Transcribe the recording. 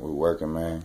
We working, man.